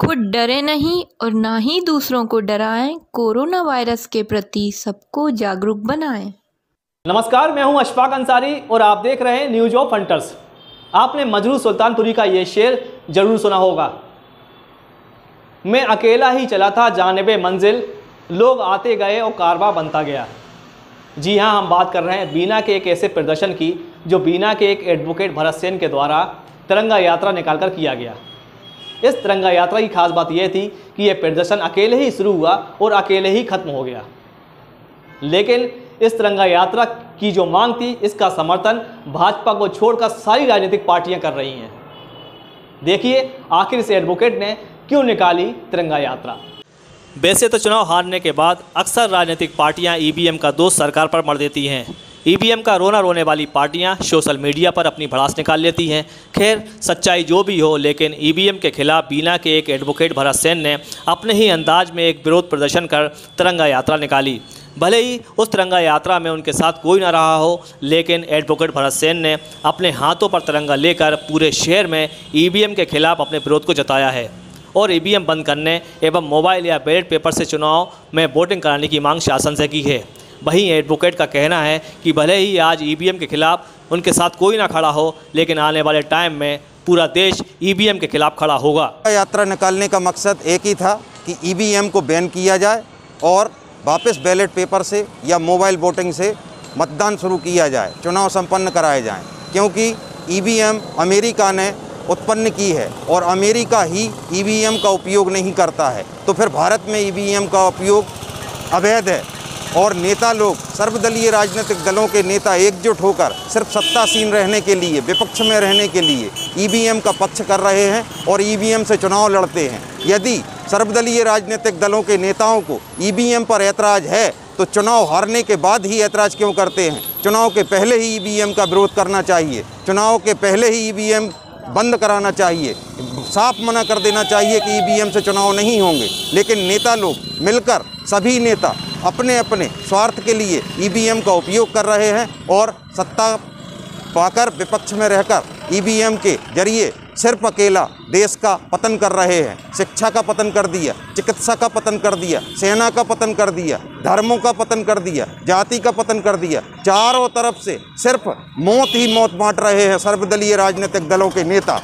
खुद डरे नहीं और ना ही दूसरों को डराएँ, कोरोना वायरस के प्रति सबको जागरूक बनाएँ। नमस्कार, मैं हूँ अशफाक अंसारी और आप देख रहे हैं न्यूज़ ऑफ़ हंटर्स आपने मजरू सुल्तानपुरी का ये शेर ज़रूर सुना होगा। मैं अकेला ही चला था, जानब मंजिल। लोग आते गए और कारवा बनता गया। जी हाँ हम बात कर रहे हैं बीना के एक ऐसे प्रदर्शन की, जो बीना के एक एडवोकेट भरत सेन के द्वारा तिरंगा यात्रा निकालकर किया गया। इस तिरंगा यात्रा की खास बात यह थी कि यह प्रदर्शन अकेले ही शुरू हुआ और अकेले ही खत्म हो गया। लेकिन इस तिरंगा यात्रा की जो मांग थी, इसका समर्थन भाजपा को छोड़कर सारी राजनीतिक पार्टियाँ कर रही हैं। देखिए, आखिर इस एडवोकेट ने क्यों निकाली तिरंगा यात्रा? वैसे तो चुनाव हारने के बाद अक्सर राजनीतिक पार्टियाँ ईवीएम का दोष सरकार पर मर देती हैं। ईवीएम का रोना रोने वाली पार्टियाँ सोशल मीडिया पर अपनी भड़ास निकाल लेती हैं। खैर, सच्चाई जो भी हो, लेकिन ईवीएम के खिलाफ बीना के एक एडवोकेट भरत सेन ने अपने ही अंदाज में एक विरोध प्रदर्शन कर तिरंगा यात्रा निकाली। भले ही उस तिरंगा यात्रा में उनके साथ कोई ना रहा हो, लेकिन एडवोकेट भरत सेन ने अपने हाथों पर तिरंगा लेकर पूरे शहर में ईवीएम के खिलाफ अपने विरोध को जताया है। और ईवीएम बंद करने एवं मोबाइल या बैलेट पेपर से चुनाव में वोटिंग कराने की मांग शासन से की है। वहीं एडवोकेट का कहना है कि भले ही आज ईवीएम के खिलाफ उनके साथ कोई ना खड़ा हो, लेकिन आने वाले टाइम में पूरा देश ईवीएम के खिलाफ खड़ा होगा। यात्रा निकालने का मकसद एक ही था कि ईवीएम को बैन किया जाए और वापस बैलेट पेपर से या मोबाइल वोटिंग से मतदान शुरू किया जाए, चुनाव संपन्न कराए जाएँ। क्योंकि ईवीएम अमेरिका ने उत्पन्न की है और अमेरिका ही ईवीएम का उपयोग नहीं करता है। तो फिर भारत में ईवीएम का उपयोग अवैध है। और नेता लोग, सर्वदलीय राजनीतिक दलों के नेता एकजुट होकर सिर्फ़ सत्तासीन रहने के लिए, विपक्ष में रहने के लिए ईवीएम का पक्ष कर रहे हैं और ईवीएम से चुनाव लड़ते हैं। यदि सर्वदलीय राजनीतिक दलों के नेताओं को ईवीएम पर ऐतराज़ है तो चुनाव हारने के बाद ही ऐतराज़ क्यों करते हैं? चुनाव के पहले ही ईवीएम का विरोध करना चाहिए। चुनाव के पहले ही ईवीएम बंद कराना चाहिए। साफ़ मना कर देना चाहिए कि ईवीएम से चुनाव नहीं होंगे। लेकिन नेता लोग, मिलकर सभी नेता अपने अपने स्वार्थ के लिए ईवीएम का उपयोग कर रहे हैं और सत्ता पाकर विपक्ष में रहकर ईवीएम के ज़रिए सिर्फ़ अकेला देश का पतन कर रहे हैं। शिक्षा का पतन कर दिया, चिकित्सा का पतन कर दिया, सेना का पतन कर दिया, धर्मों का पतन कर दिया, जाति का पतन कर दिया। चारों तरफ़ से सिर्फ़ मौत ही मौत बांट रहे हैं सर्वदलीय राजनीतिक दलों के नेता।